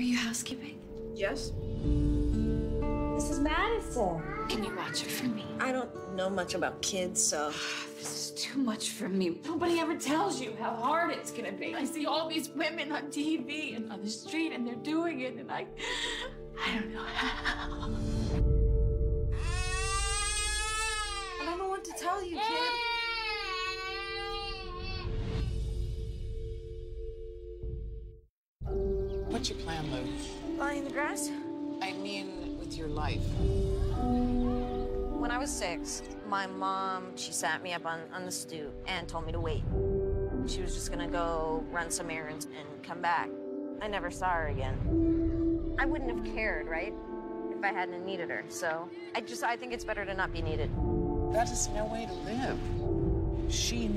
Are you housekeeping? Yes? This is Madison. Can you watch her for me? I don't know much about kids, so. This is too much for me. Nobody ever tells you how hard it's gonna be. I see all these women on TV and on the street, and they're doing it, and I, I don't know how. I don't know what to tell you, kid. What's your plan, Lou? Lying in the grass? I mean, with your life. When I was six, my mom, she sat me up on, on the stoop and told me to wait. She was just gonna go run some errands and come back. I never saw her again. I wouldn't have cared, right? If I hadn't needed her. So I just, I think it's better to not be needed. That is no way to live. She.